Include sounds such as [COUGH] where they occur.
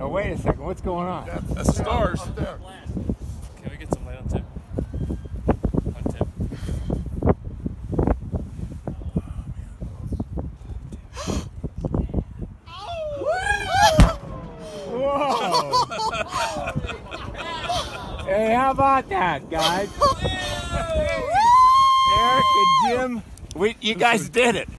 Oh, wait a second. What's going on? That's the stars. Can we get some light on tip? On tip. Whoa! [LAUGHS] hey, how about that, guys? Eric and Jim, we, you guys did it.